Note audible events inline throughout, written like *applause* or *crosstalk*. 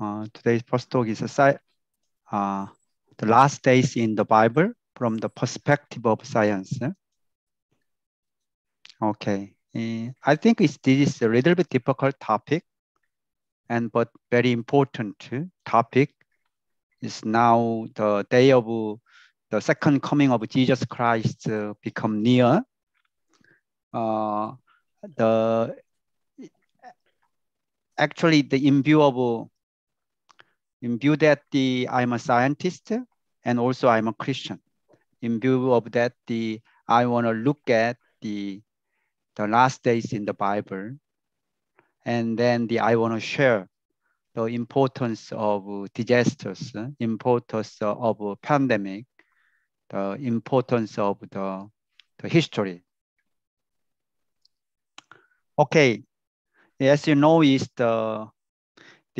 Uh, today's talk is a, uh, the last days in the Bible from the perspective of science. Okay, uh, I think it's, this is a little bit difficult topic, and but very important topic. Is now the day of the second coming of Jesus Christ uh, become near. Uh, the actually the in view of in view that the I'm a scientist and also I'm a Christian. In view of that, the I want to look at the the last days in the Bible, and then the I want to share the importance of disasters, importance of pandemic, the importance of the, the history. Okay, as you know, is the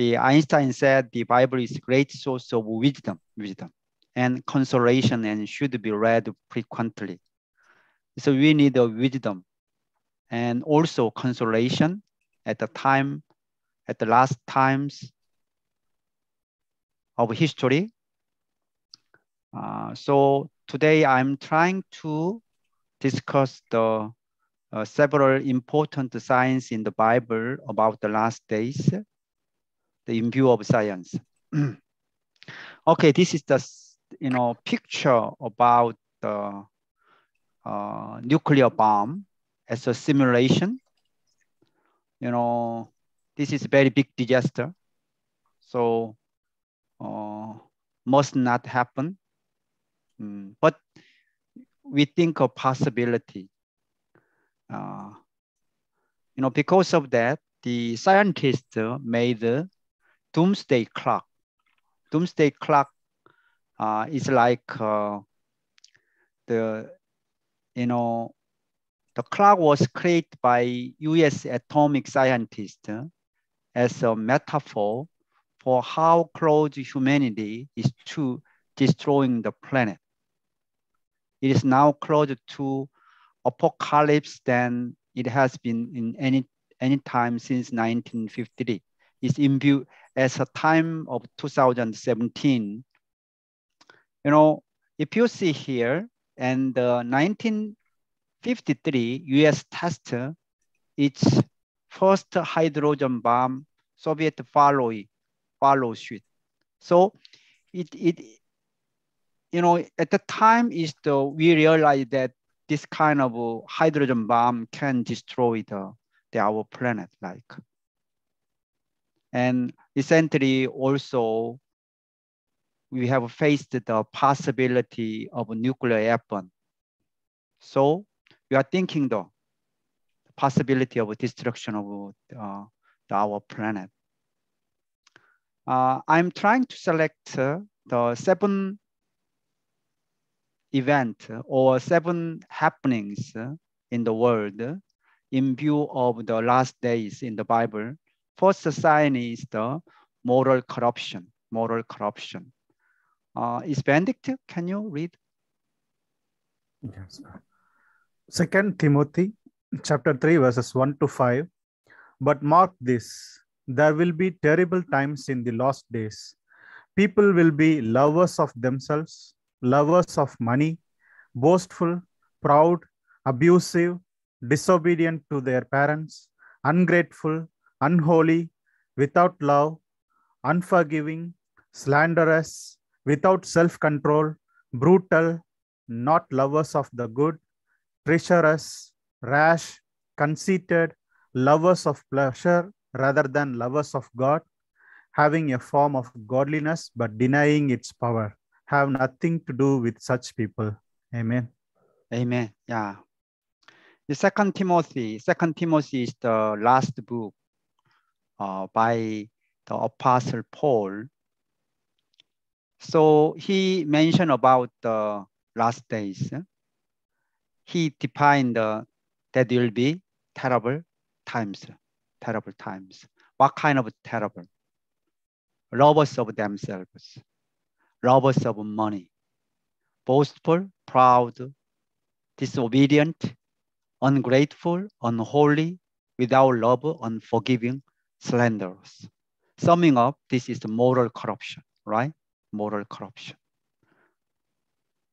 the Einstein said the Bible is a great source of wisdom, wisdom and consolation and should be read frequently. So we need a wisdom and also consolation at the time, at the last times of history. Uh, so today I'm trying to discuss the uh, several important signs in the Bible about the last days, the in view of science. *clears throat* okay, this is the you know picture about the uh, nuclear bomb as a simulation. You know, this is a very big disaster. So uh, must not happen. Mm, but we think of possibility. Uh, you know, because of that, the scientists made doomsday clock. Doomsday clock uh, is like uh, the, you know, the clock was created by US atomic scientists as a metaphor for how close humanity is to destroying the planet. It is now closer to apocalypse than it has been in any, any time since 1953. It's imbued as a time of 2017. You know, if you see here, and uh, 1953, US tested its first hydrogen bomb, Soviet follow, follow suit. So it, it, you know, at the time is the, we realized that this kind of hydrogen bomb can destroy the, the our planet like. And recently also, we have faced the possibility of a nuclear weapon. So we are thinking the possibility of destruction of uh, our planet. Uh, I'm trying to select uh, the seven event or seven happenings in the world in view of the last days in the Bible. First sign is the moral corruption, moral corruption. Uh, is Benedict, can you read? Yes. Second Timothy chapter 3 verses 1 to 5. But mark this, there will be terrible times in the last days. People will be lovers of themselves, lovers of money, boastful, proud, abusive, disobedient to their parents, ungrateful, unholy, without love, unforgiving, slanderous, without self control, brutal, not lovers of the good, treacherous, rash, conceited, lovers of pleasure rather than lovers of God, having a form of godliness but denying its power have nothing to do with such people. Amen. Amen. Yeah. The second Timothy, second Timothy is the last book by the apostle Paul. So he mentioned about the last days. He defined uh, that there will be terrible times, terrible times. What kind of terrible? Lovers of themselves, lovers of money, boastful, proud, disobedient, ungrateful, unholy, without love, unforgiving, slanderous. summing up, this is the moral corruption, right? Moral corruption.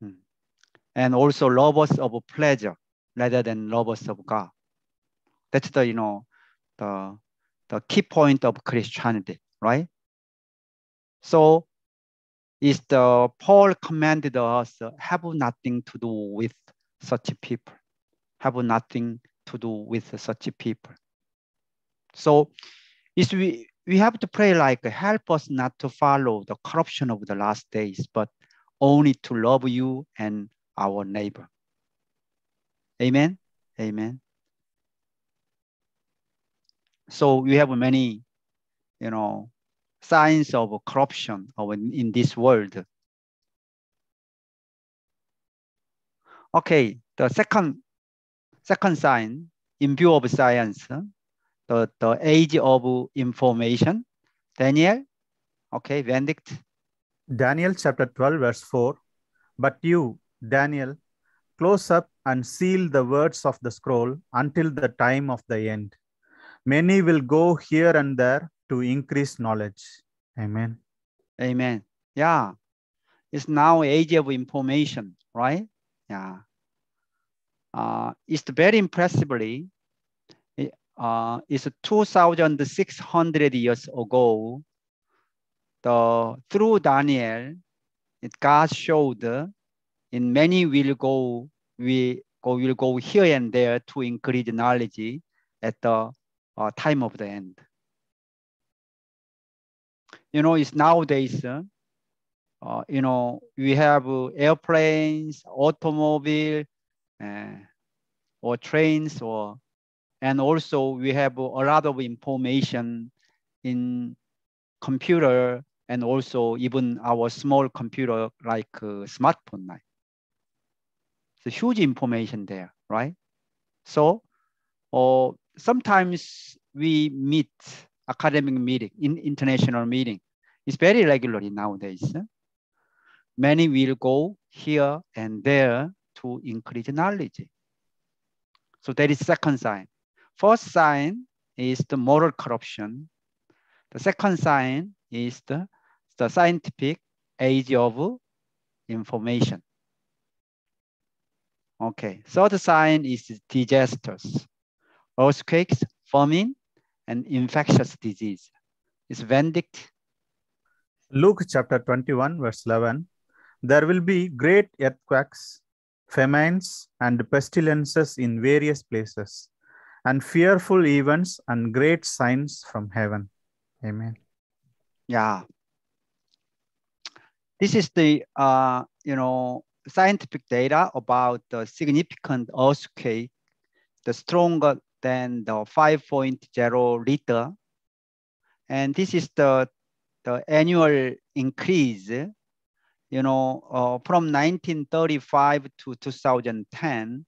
Hmm. And also lovers of pleasure rather than lovers of God. That's the, you know, the, the key point of Christianity, right? So is the Paul commanded us have nothing to do with such people, have nothing to do with such people. So is we, we have to pray like help us not to follow the corruption of the last days, but only to love you and our neighbor. Amen. Amen. So we have many, you know, signs of corruption in this world. Okay, the second, second sign in view of science, the, the age of information. Daniel, okay, Benedict. Daniel chapter 12, verse 4. But you, Daniel, close up and seal the words of the scroll until the time of the end. Many will go here and there to increase knowledge. Amen. Amen. Yeah. It's now age of information, right? Yeah. Uh, it's very impressively, uh, it's 2,600 years ago, the, through Daniel, it God showed in many will go, we go, will go here and there to increase knowledge at the uh, time of the end. You know, it's nowadays, uh, uh, you know, we have uh, airplanes, automobile, uh, or trains, or and also we have a lot of information in computer and also even our small computer like uh, smartphone. It's a huge information there, right? So, or sometimes we meet academic meeting, in international meeting. It's very regularly nowadays. Many will go here and there to increase knowledge. So that is second sign. First sign is the moral corruption. The second sign is the, the scientific age of information. Okay, third sign is disasters, earthquakes, famine, and infectious disease. Is Benedict? Luke chapter 21, verse 11. There will be great earthquakes, famines, and pestilences in various places, and fearful events and great signs from heaven. Amen. Yeah. This is the, uh, you know, scientific data about the significant earthquake, the stronger than the 5.0 liter. And this is the, the annual increase, you know, uh, from 1935 to 2010,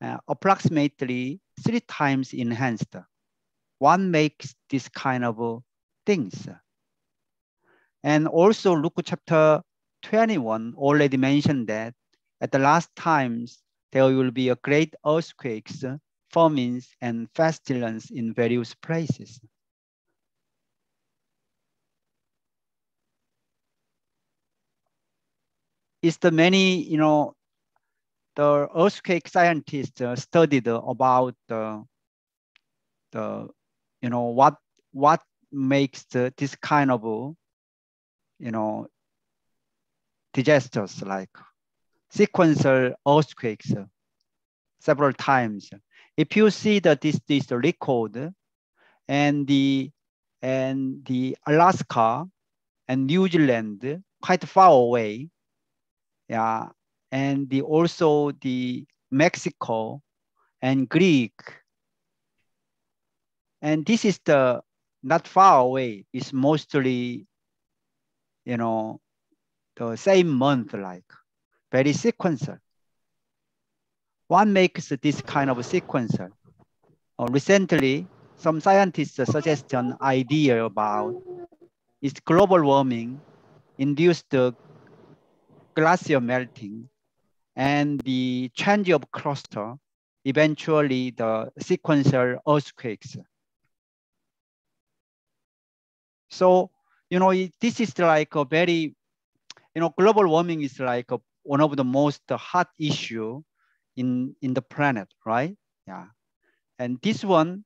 uh, approximately three times enhanced. One makes this kind of things. And also Luke chapter 21 already mentioned that at the last times, there will be a great earthquakes famines and pestilence in various places. It's the many, you know, the earthquake scientists uh, studied about the, the, you know, what what makes the, this kind of, you know, disasters like sequential earthquakes uh, several times. If you see that this, this record and the and the Alaska and New Zealand quite far away, yeah, and the also the Mexico and Greek, and this is the not far away. It's mostly, you know, the same month, like very sequential. What makes this kind of sequencer? Uh, recently, some scientists suggest an idea about is global warming induced glacier melting and the change of cluster, eventually the sequential earthquakes. So, you know, this is like a very, you know, global warming is like a, one of the most hot issue in, in the planet, right? Yeah. And this one,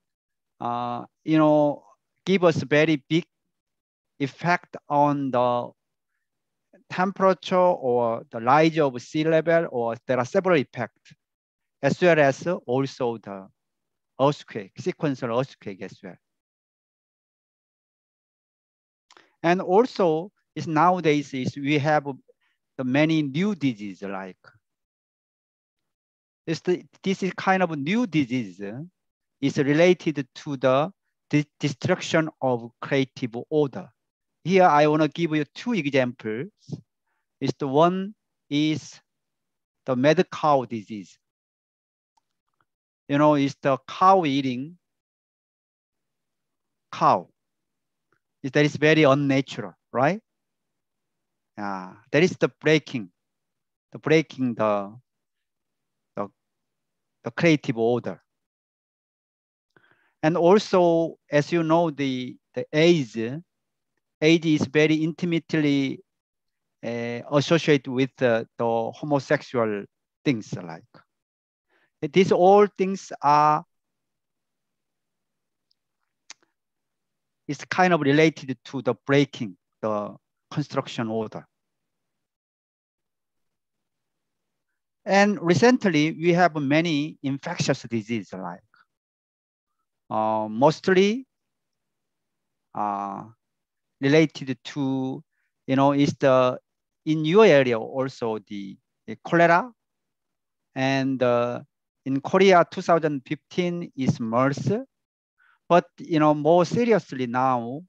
uh, you know, give us very big effect on the temperature or the rise of sea level, or there are several effects, as well as also the earthquake, sequential earthquake as well. And also, is nowadays is we have the many new diseases like the, this is kind of new disease is related to the destruction of creative order. Here, I want to give you two examples. Is the one is the mad cow disease. You know, it's the cow eating cow. That is very unnatural, right? Yeah, that is the breaking, the breaking the, the, the creative order. And also, as you know, the, the AIDS AIDS is very intimately uh, associated with uh, the homosexual things like. These all things are is kind of related to the breaking the construction order. And recently, we have many infectious diseases like uh, mostly uh, related to, you know, is the, in your area also the, the cholera and uh, in Korea 2015 is MERS. But, you know, more seriously now,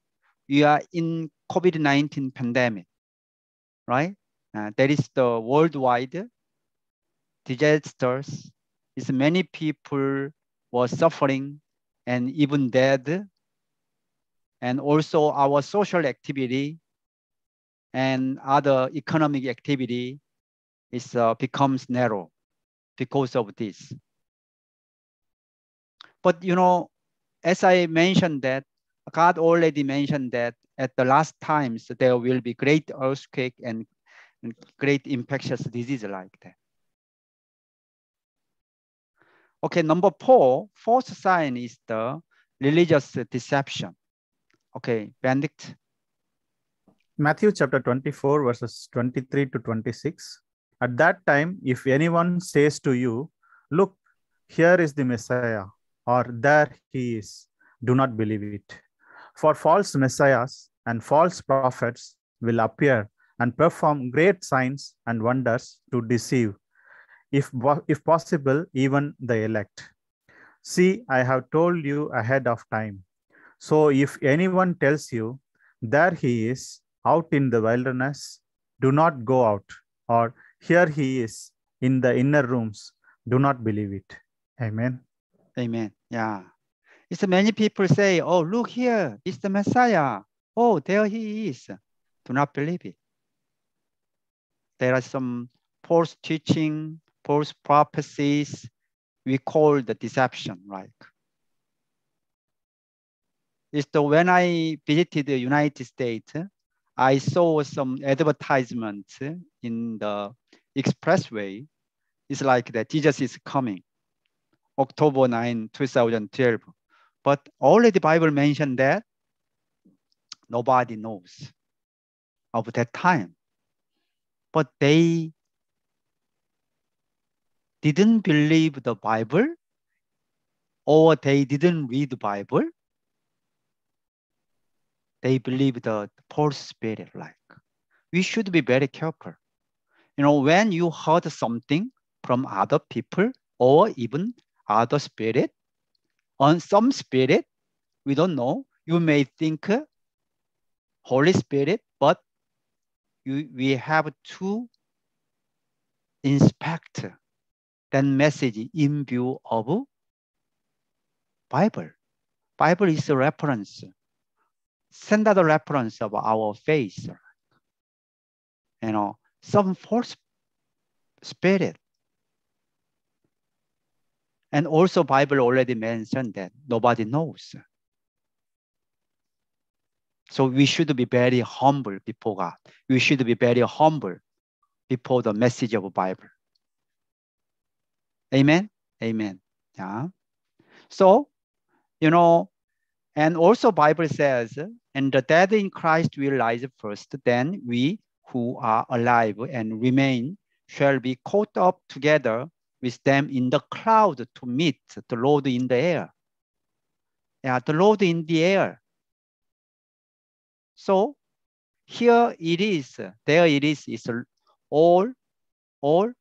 we are in COVID-19 pandemic, right? Uh, that is the worldwide disasters. Is many people were suffering and even dead and also our social activity and other economic activity is uh, becomes narrow because of this. But you know, as I mentioned that, God already mentioned that at the last times there will be great earthquake and, and great infectious disease like that. Okay, number four, fourth sign is the religious deception. Okay, Benedict. Matthew chapter 24, verses 23 to 26. At that time, if anyone says to you, Look, here is the Messiah, or there he is, do not believe it. For false messiahs and false prophets will appear and perform great signs and wonders to deceive, if, if possible, even the elect. See, I have told you ahead of time. So if anyone tells you, there he is out in the wilderness, do not go out, or here he is in the inner rooms, do not believe it. Amen. Amen. Yeah. It's many people say, oh, look here, it's the Messiah. Oh, there he is. Do not believe it. There are some false teaching, false prophecies. We call the deception, right? Is the when I visited the United States, I saw some advertisements in the expressway. It's like that Jesus is coming, October 9, 2012. But already Bible mentioned that nobody knows of that time. But they didn't believe the Bible or they didn't read the Bible they believe the false spirit like. We should be very careful. You know, when you heard something from other people or even other spirit, on some spirit, we don't know, you may think uh, Holy Spirit, but you, we have to inspect that message in view of Bible. Bible is a reference standard reference of our faith. You know, some false spirit. And also Bible already mentioned that nobody knows. So we should be very humble before God. We should be very humble before the message of the Bible. Amen. Amen. Yeah. So, you know, and also Bible says, and the dead in Christ will rise first, then we who are alive and remain shall be caught up together with them in the cloud to meet the Lord in the air. Yeah, the Lord in the air. So here it is, there it is, it's all, all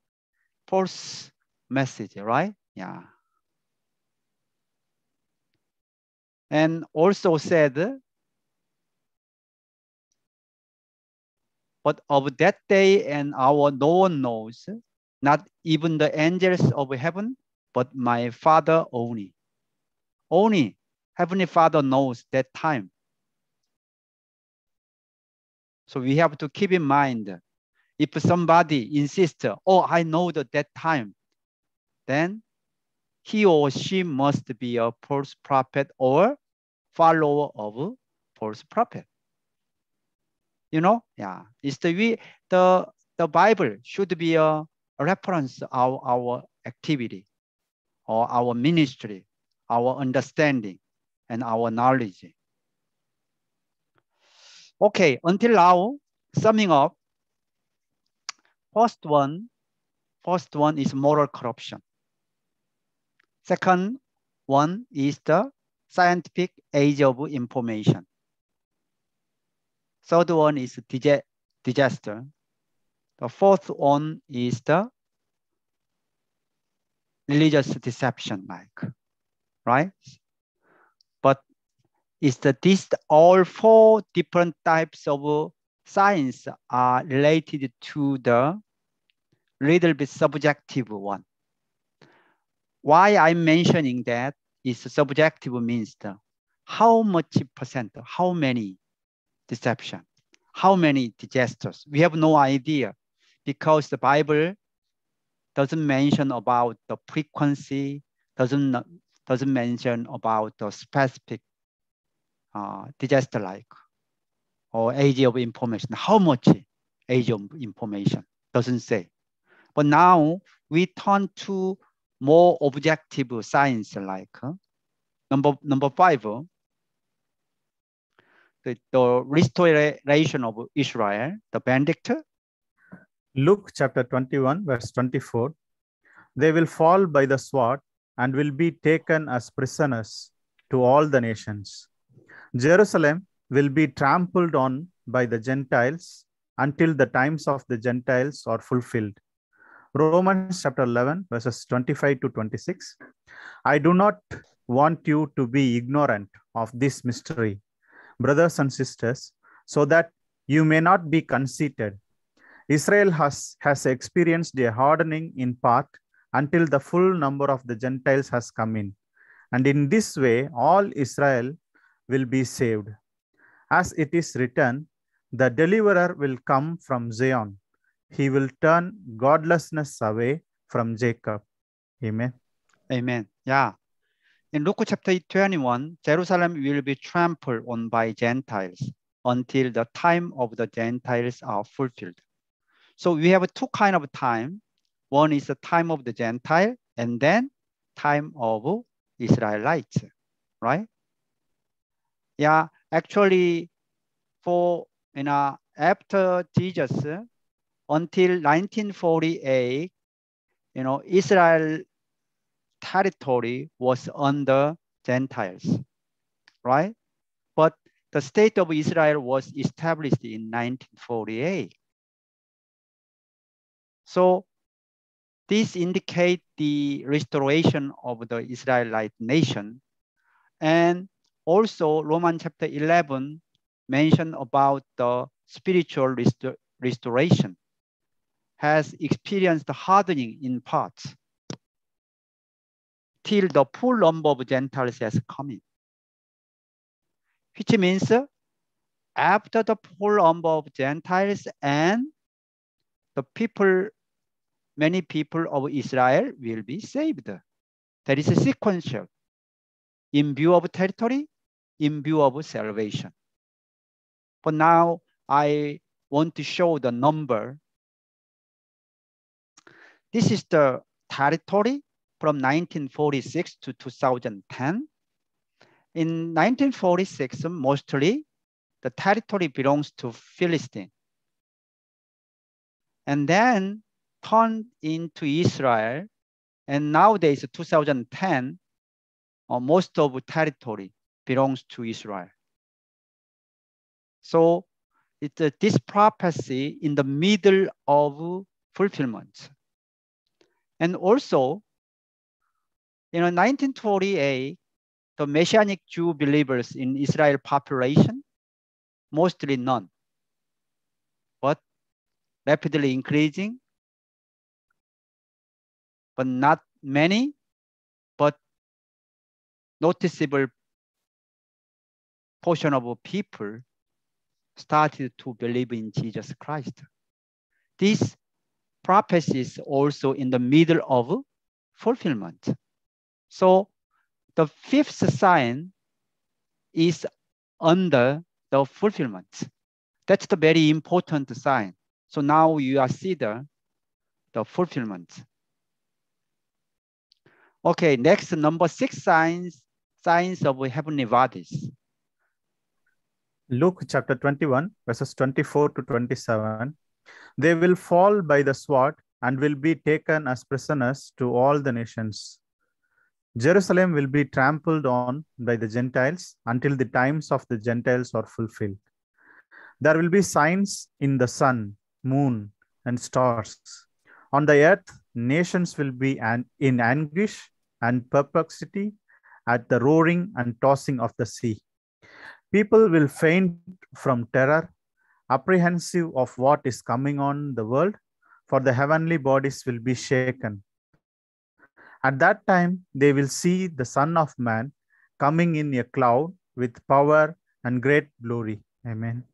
false message, right? Yeah. And also said, but of that day and hour no one knows, not even the angels of heaven, but my Father only. Only Heavenly Father knows that time. So we have to keep in mind, if somebody insists, oh, I know that that time, then he or she must be a false prophet or follower of false prophet. You know, yeah, it's the we the the Bible should be a, a reference of our activity or our ministry, our understanding, and our knowledge. Okay, until now, summing up, first one, first one is moral corruption. Second one is the scientific age of information. Third one is disaster. The fourth one is the religious deception, like, right? But is that these all four different types of science are related to the little bit subjective one. Why I'm mentioning that is subjective means the how much percent, how many deception, how many disasters. We have no idea because the Bible doesn't mention about the frequency, doesn't, doesn't mention about the specific uh, disaster like or age of information, how much age of information, doesn't say. But now we turn to more objective science like number number five the, the restoration of Israel, the Benedict. Luke chapter 21, verse 24. They will fall by the sword and will be taken as prisoners to all the nations. Jerusalem will be trampled on by the Gentiles until the times of the Gentiles are fulfilled. Romans chapter 11, verses 25 to 26. I do not want you to be ignorant of this mystery, brothers and sisters, so that you may not be conceited. Israel has, has experienced a hardening in part until the full number of the Gentiles has come in. And in this way, all Israel will be saved. As it is written, the deliverer will come from Zion he will turn godlessness away from Jacob. Amen. Amen. Yeah. In Luke chapter 21, Jerusalem will be trampled on by Gentiles until the time of the Gentiles are fulfilled. So we have two kind of time. One is the time of the Gentile and then time of Israelites, right? Yeah, actually for, you know, after Jesus, until 1948, you know, Israel territory was under Gentiles, right? But the state of Israel was established in 1948. So this indicate the restoration of the Israelite nation. And also Roman chapter 11 mentioned about the spiritual restor restoration has experienced hardening in parts till the full number of Gentiles has come in. Which means after the full number of Gentiles and the people, many people of Israel will be saved. That is a sequential in view of territory, in view of salvation. But now I want to show the number. This is the territory from 1946 to 2010. In 1946, mostly the territory belongs to Philistine. And then turned into Israel. And nowadays, 2010, uh, most of the territory belongs to Israel. So it's uh, this prophecy in the middle of fulfillment. And also, in 1928, the Messianic Jew believers in Israel population, mostly none, but rapidly increasing, but not many, but noticeable portion of people started to believe in Jesus Christ. This prophecy is also in the middle of fulfillment. So the fifth sign is under the fulfillment. That's the very important sign. So now you are see the, the fulfillment. Okay, next number six signs, signs of heavenly bodies. Luke chapter 21, verses 24 to 27. They will fall by the sword and will be taken as prisoners to all the nations. Jerusalem will be trampled on by the Gentiles until the times of the Gentiles are fulfilled. There will be signs in the sun, moon, and stars. On the earth, nations will be an, in anguish and perplexity at the roaring and tossing of the sea. People will faint from terror, apprehensive of what is coming on the world, for the heavenly bodies will be shaken. At that time, they will see the Son of Man coming in a cloud with power and great glory. Amen.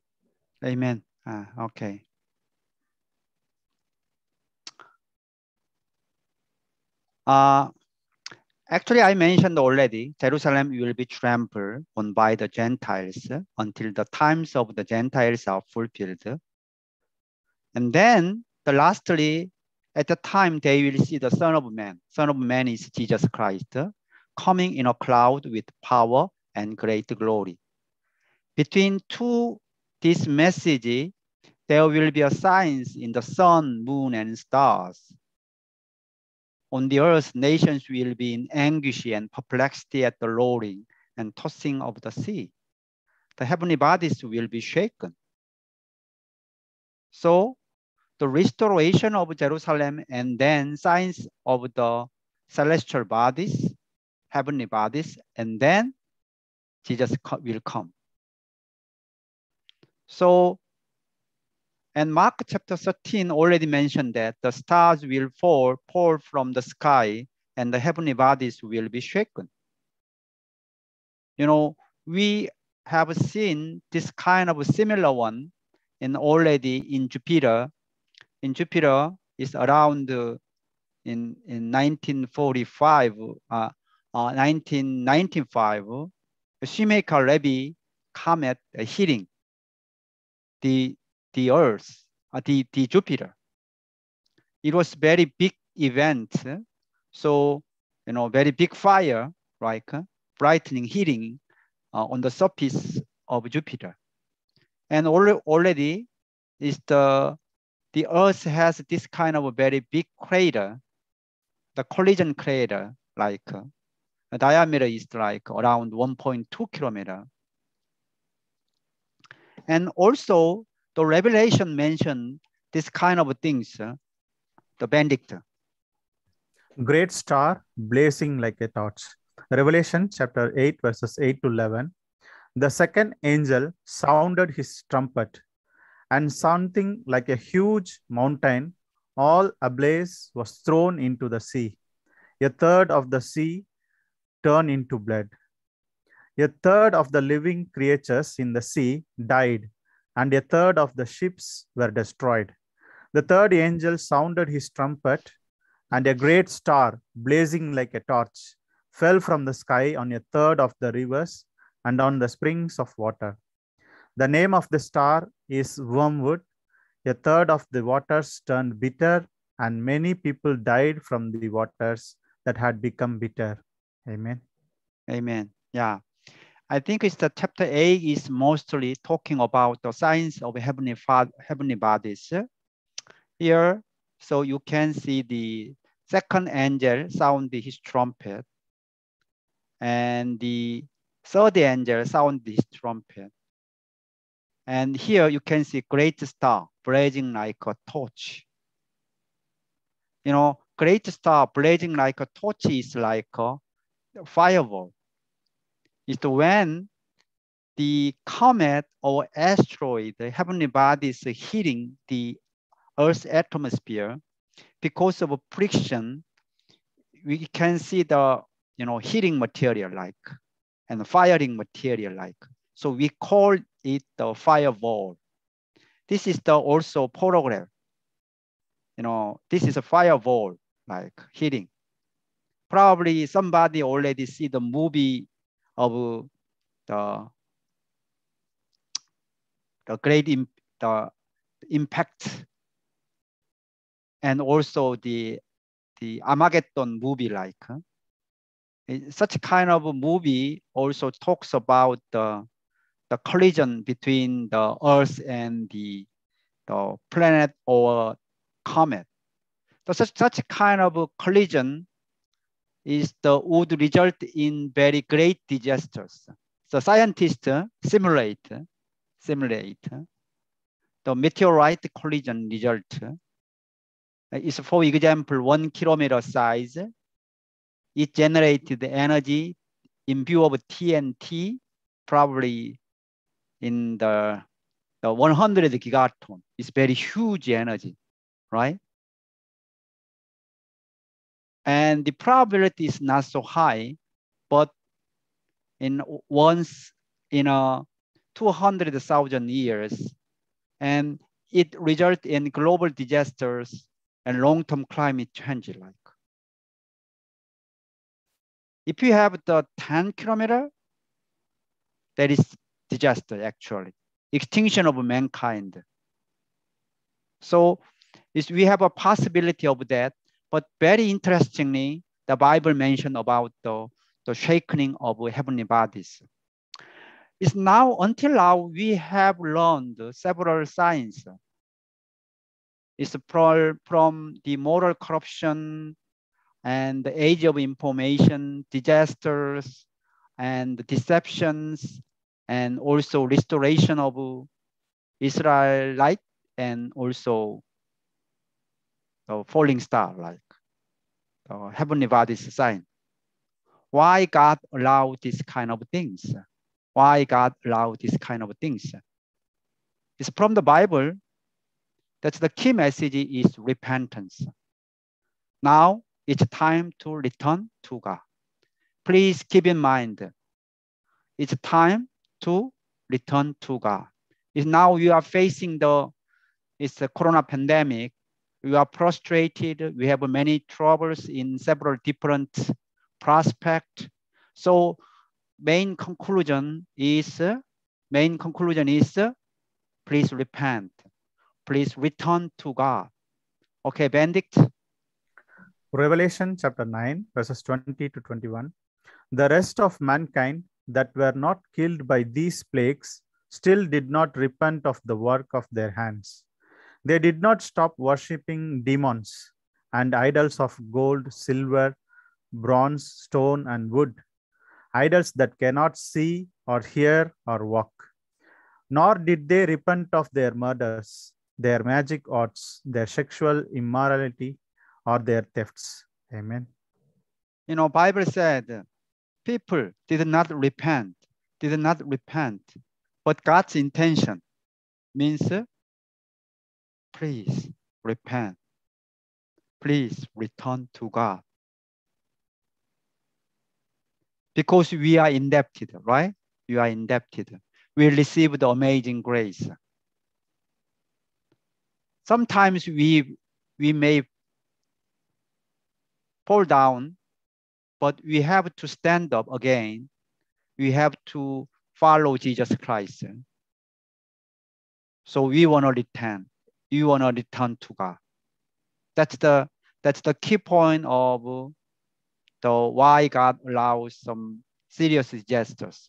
Amen. Ah, okay. Uh, actually, I mentioned already, Jerusalem will be trampled on by the Gentiles until the times of the Gentiles are fulfilled. And then, the lastly, at the time they will see the Son of Man. Son of Man is Jesus Christ, coming in a cloud with power and great glory. Between two, this message, there will be a signs in the sun, moon, and stars. On the earth, nations will be in anguish and perplexity at the roaring and tossing of the sea. The heavenly bodies will be shaken. So the restoration of Jerusalem and then signs of the celestial bodies, heavenly bodies, and then Jesus will come. So, and Mark chapter 13 already mentioned that the stars will fall, fall from the sky and the heavenly bodies will be shaken. You know, we have seen this kind of similar one in already in Jupiter in Jupiter is around uh, in, in 1945, uh, uh, 1995, Shoemaker-Levy comet hitting the, the Earth, uh, the, the Jupiter. It was very big event. So, you know, very big fire, right? Brightening, heating uh, on the surface of Jupiter. And already is the the Earth has this kind of a very big crater, the collision crater, like uh, diameter is like around 1.2 kilometer. And also the revelation mentioned this kind of things, uh, the Benedict. Great star blazing like a torch. Revelation chapter 8 verses 8 to 11. The second angel sounded his trumpet and something like a huge mountain, all ablaze, was thrown into the sea. A third of the sea turned into blood. A third of the living creatures in the sea died, and a third of the ships were destroyed. The third angel sounded his trumpet, and a great star, blazing like a torch, fell from the sky on a third of the rivers and on the springs of water. The name of the star is Wormwood. A third of the waters turned bitter, and many people died from the waters that had become bitter. Amen. Amen. Yeah. I think it's the chapter A is mostly talking about the signs of heavenly, heavenly bodies. Here, so you can see the second angel sound his trumpet and the third angel sound his trumpet. And here you can see great star blazing like a torch. You know, great star blazing like a torch is like a fireball is when the comet or asteroid, the heavenly bodies hitting the Earth's atmosphere, because of friction, we can see the you know heating material like and firing material like. So we call it the fireball. This is the also photograph. You know, this is a fireball like heating. Probably somebody already see the movie of the the great Im the impact and also the the Armageddon movie like such kind of a movie also talks about the the collision between the earth and the the planet or comet. So such such kind of collision is the would result in very great disasters. So scientists simulate, simulate the meteorite collision result is for example, one kilometer size. It generated energy in view of TNT, probably in the, the 100 gigaton. It's very huge energy, right? And the probability is not so high, but in once in uh, a 200,000 years, and it results in global disasters and long-term climate change like. If you have the 10 kilometer, that is disaster actually, extinction of mankind. So is we have a possibility of that but very interestingly, the Bible mentioned about the, the shaking of heavenly bodies. It's now, until now, we have learned several signs. It's from the moral corruption and the age of information, disasters, and deceptions, and also restoration of Israelite and also the falling star, like the heavenly bodies sign. Why God allow this kind of things? Why God allow this kind of things? It's from the Bible. That's the key message is repentance. Now it's time to return to God. Please keep in mind, it's time to return to God. If now you are facing the it's the corona pandemic, we are frustrated. We have many troubles in several different prospects. So main conclusion is, main conclusion is, please repent. Please return to God. Okay, Benedict. Revelation chapter 9, verses 20 to 21. The rest of mankind that were not killed by these plagues still did not repent of the work of their hands they did not stop worshipping demons and idols of gold, silver, bronze, stone, and wood, idols that cannot see or hear or walk. Nor did they repent of their murders, their magic arts, their sexual immorality, or their thefts. Amen. You know, Bible said people did not repent, did not repent, but God's intention means please repent. Please return to God. Because we are indebted, right? You are indebted. We receive the amazing grace. Sometimes we, we may fall down, but we have to stand up again. We have to follow Jesus Christ. So we want to return. We want to return to God. That's the that's the key point of the why God allows some serious gestures.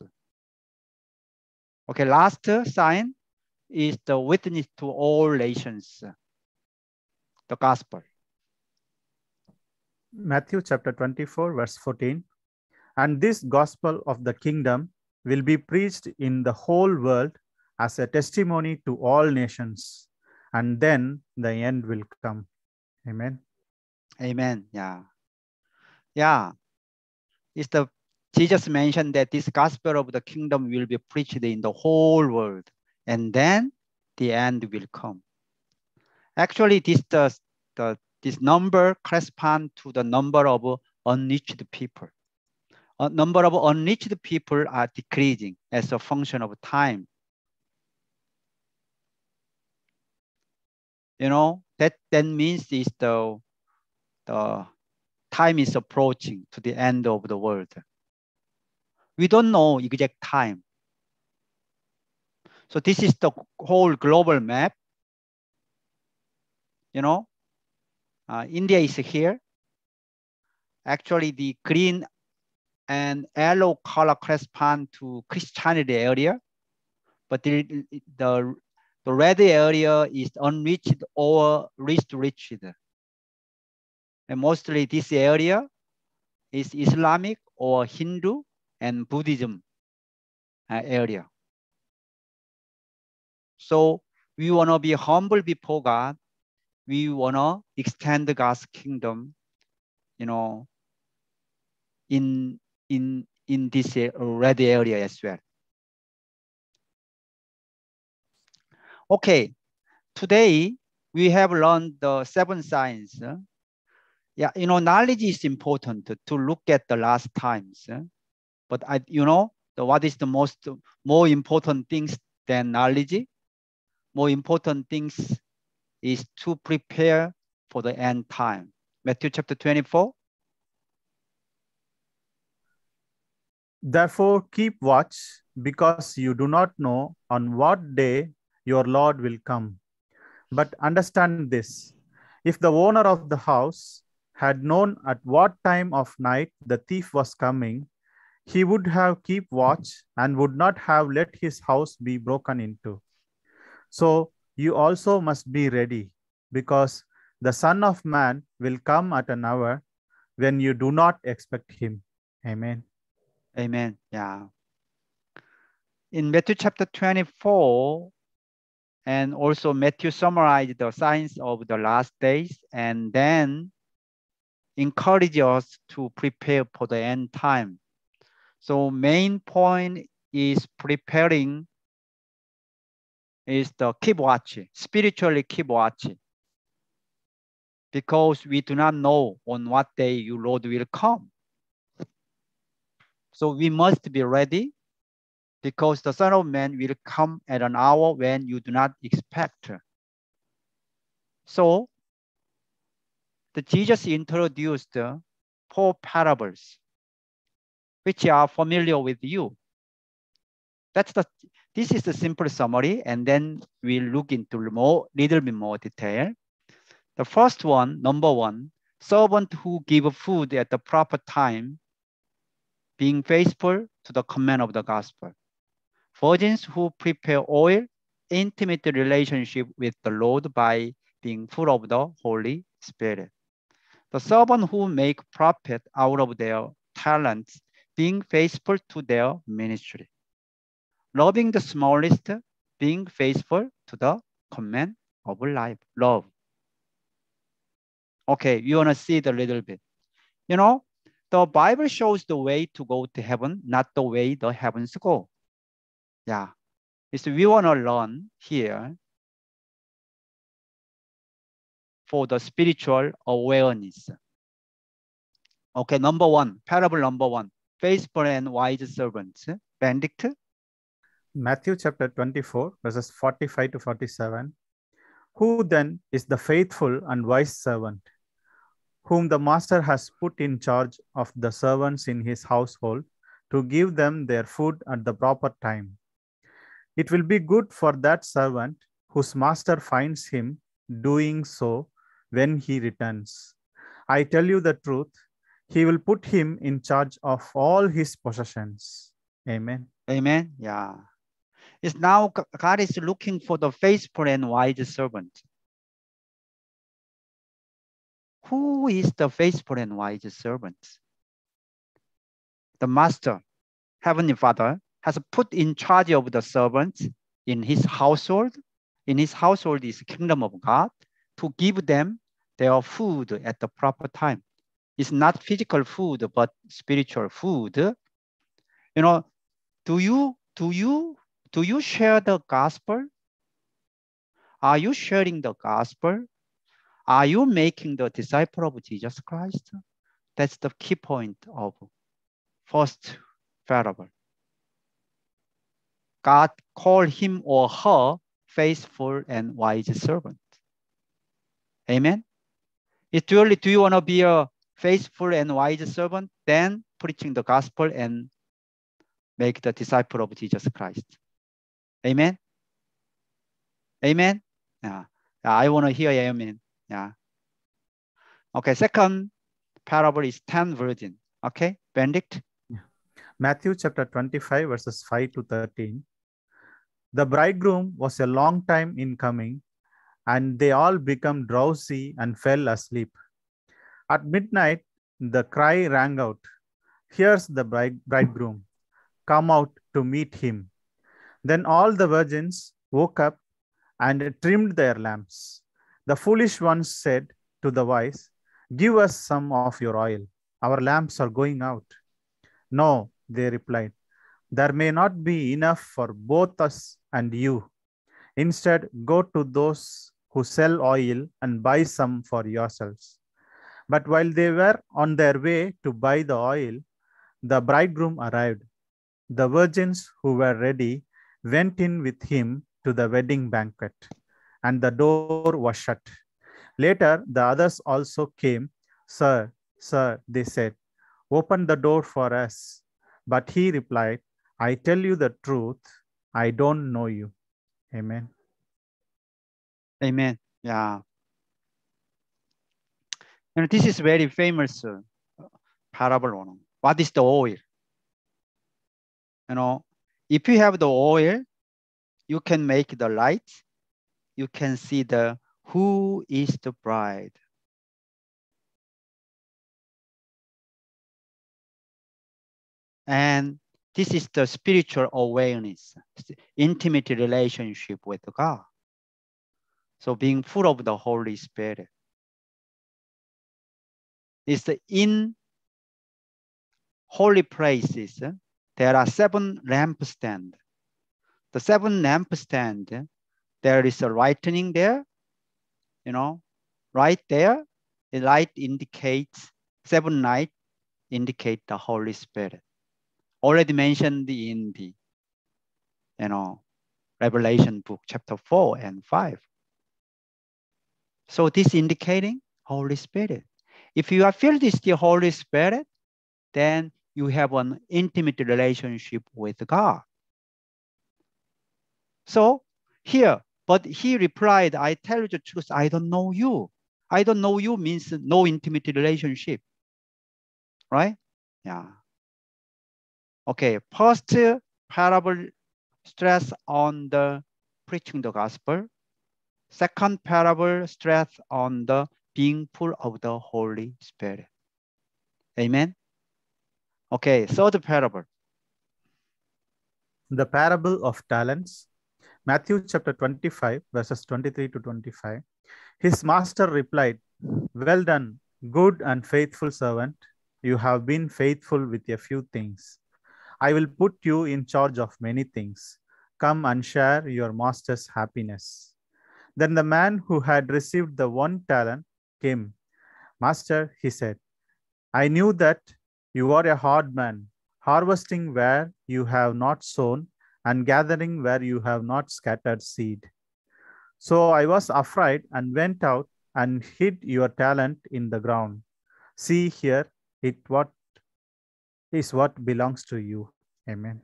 Okay, last sign is the witness to all nations, the gospel. Matthew chapter 24, verse 14. And this gospel of the kingdom will be preached in the whole world as a testimony to all nations, and then the end will come. Amen. Amen. Yeah. Yeah. It's the Jesus mentioned that this gospel of the kingdom will be preached in the whole world, and then the end will come. Actually, this the, the this number correspond to the number of unreached people. A number of unreached people are decreasing as a function of time. You know, that, that means is the, the time is approaching to the end of the world. We don't know exact time. So this is the whole global map. You know, uh, India is here. Actually, the green and yellow color correspond to Christianity area, but the, the, the red area is unreached or least reached. And mostly this area is Islamic or Hindu and Buddhism uh, area. So we want to be humble before God. We want to extend God's kingdom, you know, in in in this red area as well. Okay, today we have learned the seven signs. Yeah, you know, knowledge is important to look at the last times. But I, you know, the, what is the most more important things than knowledge? More important things is to prepare for the end time. Matthew chapter 24, Therefore, keep watch, because you do not know on what day your Lord will come. But understand this if the owner of the house had known at what time of night the thief was coming, he would have keep watch and would not have let his house be broken into. So you also must be ready, because the Son of Man will come at an hour when you do not expect him. Amen. Amen. Yeah. In Matthew chapter 24, and also Matthew summarized the signs of the last days and then encourage us to prepare for the end time. So main point is preparing is the keep watch, spiritually keep watch. Because we do not know on what day your Lord will come. So we must be ready because the Son of Man will come at an hour when you do not expect. So the Jesus introduced four parables, which are familiar with you. That's the this is the simple summary, and then we'll look into more little bit more detail. The first one, number one, servant who give food at the proper time being faithful to the command of the gospel. Virgins who prepare oil, intimate relationship with the Lord by being full of the Holy Spirit. The servant who make profit out of their talents, being faithful to their ministry. Loving the smallest, being faithful to the command of life, love. Okay, you wanna see it a little bit. You know, the Bible shows the way to go to heaven, not the way the heavens go. Yeah, it's we want to learn here for the spiritual awareness. Okay, number one, parable number one, faithful and wise servants. Benedict? Matthew chapter 24, verses 45 to 47. Who then is the faithful and wise servant? whom the master has put in charge of the servants in his household to give them their food at the proper time. It will be good for that servant whose master finds him doing so when he returns. I tell you the truth, he will put him in charge of all his possessions. Amen. Amen. Yeah. It's now God is looking for the faithful and wise servant. Who is the faithful and wise servant? The master, Heavenly Father, has put in charge of the servants in his household. In his household is kingdom of God to give them their food at the proper time. It's not physical food, but spiritual food. You know, do you do you do you share the gospel? Are you sharing the gospel? Are you making the disciple of Jesus Christ? That's the key point of first parable. God called him or her faithful and wise servant. Amen. If really do you want to be a faithful and wise servant, then preaching the gospel and make the disciple of Jesus Christ. Amen. Amen. Yeah. yeah I want to hear amen. Yeah. Okay. Second parable is 10 virgin. Okay. Benedict. Matthew chapter 25, verses 5 to 13. The bridegroom was a long time in coming, and they all became drowsy and fell asleep. At midnight, the cry rang out, Here's the bride, bridegroom. Come out to meet him. Then all the virgins woke up and trimmed their lamps. The foolish ones said to the wise, Give us some of your oil. Our lamps are going out. No, they replied, There may not be enough for both us and you. Instead, go to those who sell oil and buy some for yourselves. But while they were on their way to buy the oil, the bridegroom arrived. The virgins who were ready went in with him to the wedding banquet, and the door was shut. Later, the others also came. Sir, sir, they said, open the door for us. But he replied, I tell you the truth, I don't know you. Amen. Amen. Yeah. And this is very famous uh, parable. What is the oil? You know, if you have the oil, you can make the light. You can see the who is the bride. And this is the spiritual awareness, intimate relationship with God. So being full of the Holy Spirit. It's in holy places, there are seven lampstands. The seven lampstand, there is a lightning there, you know, right there, the light indicates, seven light indicate the Holy Spirit. Already mentioned in the, you know, Revelation book, chapter four and five. So this indicating Holy Spirit. If you are filled with the Holy Spirit, then you have an intimate relationship with God. So here, but he replied, I tell you the truth, I don't know you. I don't know you means no intimate relationship, right? Yeah. Okay, first parable stress on the preaching the gospel. Second parable stress on the being full of the Holy Spirit. Amen. Okay, third parable. The parable of talents. Matthew chapter 25, verses 23 to 25. His master replied, Well done, good and faithful servant. You have been faithful with a few things. I will put you in charge of many things. Come and share your master's happiness. Then the man who had received the one talent came. Master, he said, I knew that you are a hard man, harvesting where you have not sown and gathering where you have not scattered seed. So I was afraid and went out and hid your talent in the ground. See here, it what is what belongs to you. Amen.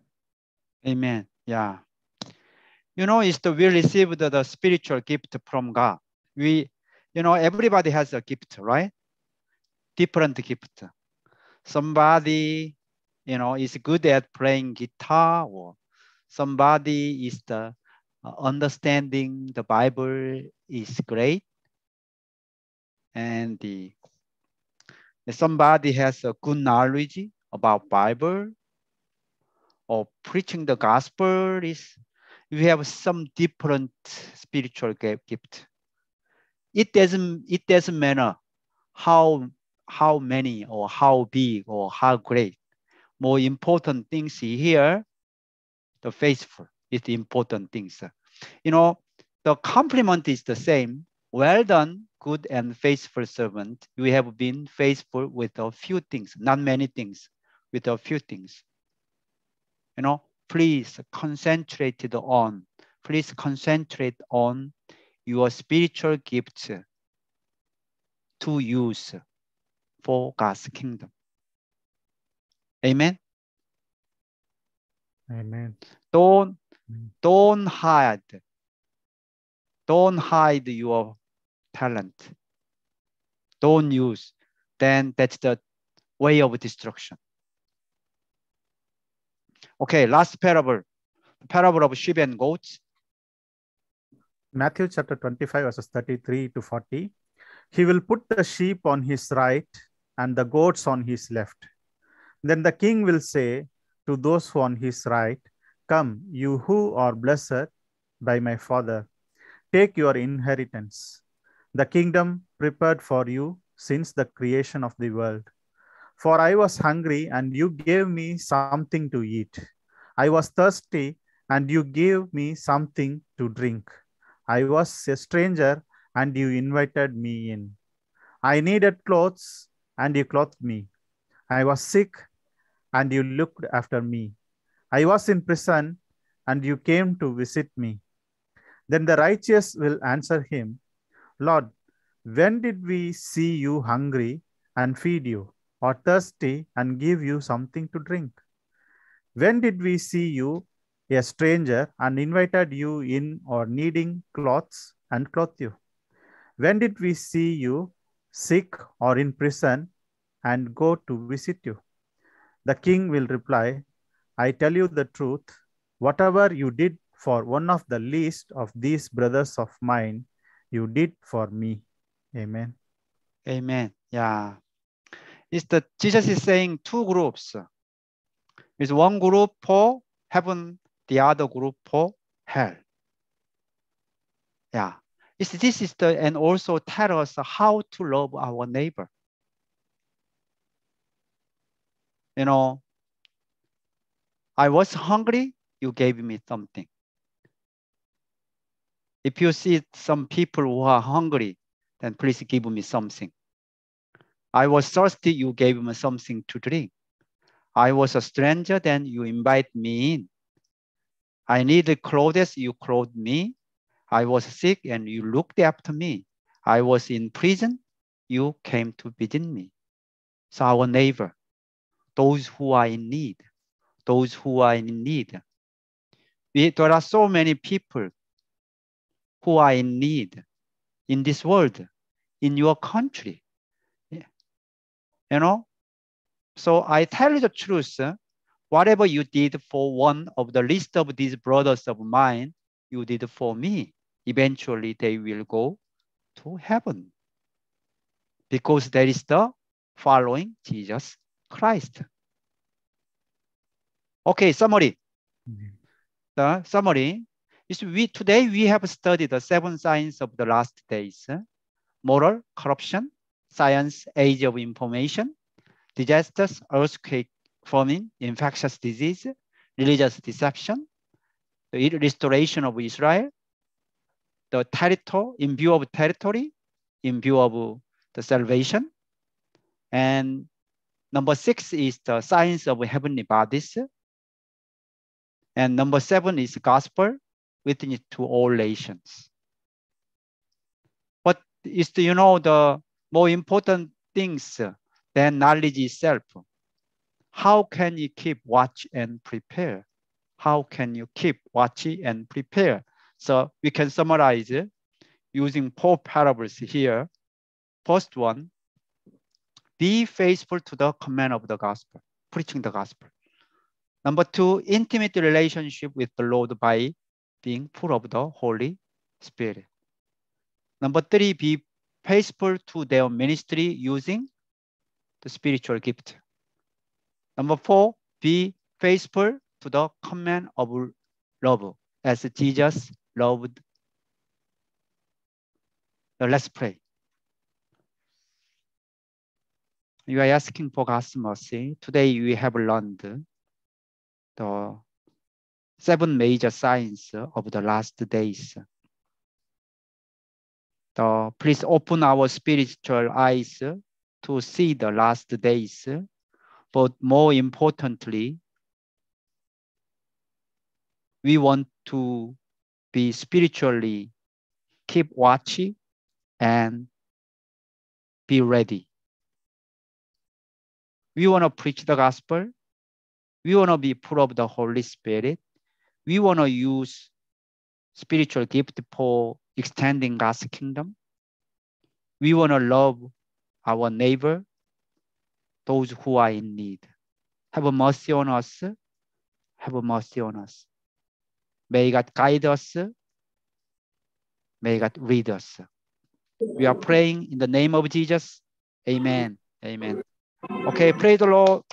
Amen. Yeah. You know, it's the we received the, the spiritual gift from God. We, you know, everybody has a gift, right? Different gift. Somebody, you know, is good at playing guitar or somebody is the uh, understanding the Bible is great. And the somebody has a good knowledge about Bible or preaching the gospel is we have some different spiritual gift. It doesn't it doesn't matter how how many or how big or how great. More important things here, the faithful is the important things. You know, the compliment is the same. Well done, good and faithful servant. You have been faithful with a few things, not many things, with a few things. You know, please concentrate on, please concentrate on your spiritual gifts to use for God's kingdom. Amen. Amen. Don't don't hide. Don't hide your talent. Don't use. Then that's the way of destruction. Okay, last parable. Parable of sheep and goats. Matthew chapter 25, verses 33 to 40. He will put the sheep on his right and the goats on his left. Then the king will say to those who on his right, Come, you who are blessed by my Father, take your inheritance, the kingdom prepared for you since the creation of the world. For I was hungry, and you gave me something to eat. I was thirsty, and you gave me something to drink. I was a stranger, and you invited me in. I needed clothes, and you clothed me. I was sick, and you looked after me. I was in prison, and you came to visit me. Then the righteous will answer him, Lord, when did we see you hungry and feed you, or thirsty and give you something to drink? When did we see you a stranger and invited you in, or needing clothes and clothe you? When did we see you sick or in prison and go to visit you? The king will reply, I tell you the truth, whatever you did for one of the least of these brothers of mine, you did for me. Amen. Amen. Yeah. It's the Jesus is saying two groups. It's one group for heaven, the other group for hell. Yeah. It's, this is the and also tell us how to love our neighbor. You know, I was hungry, you gave me something. If you see some people who are hungry, then please give me something. I was thirsty, you gave me something to drink. I was a stranger, then you invite me in. I needed clothes, you clothed me. I was sick and you looked after me. I was in prison, you came to visit me. So our neighbor, those who are in need, those who are in need. We, there are so many people who are in need in this world, in your country. You know? So I tell you the truth, whatever you did for one of the list of these brothers of mine, you did for me. Eventually they will go to heaven. Because that is the following Jesus Christ. Okay, summary. Mm -hmm. The summary is we today we have studied the seven signs of the last days. Moral corruption, science, age of information, disasters, earthquake, famine, infectious disease, religious deception, the restoration of Israel, the territory, in view of territory, in view of the salvation. And number six is the science of heavenly bodies. And number seven is gospel, witness to all nations. But is the, you know the more important things than knowledge itself. How can you keep watch and prepare? How can you keep watch and prepare? So we can summarize it using four parables here. First one, be faithful to the command of the gospel, preaching the gospel. Number two, intimate relationship with the Lord by being full of the Holy Spirit. Number three, be faithful to their ministry using the spiritual gift. Number four, be faithful to the command of love as Jesus loved. Let's pray. You are asking for God's mercy. Today we have learned the seven major signs of the last days. The, please open our spiritual eyes to see the last days, but more importantly, we want to be spiritually keep watching and be ready. We want to preach the gospel. We want to be full of the Holy Spirit. We want to use spiritual gift for extending God's kingdom. We want to love our neighbor, those who are in need. Have a mercy on us. Have a mercy on us. May God guide us. May God lead us. We are praying in the name of Jesus. Amen. Amen. Okay, pray the Lord.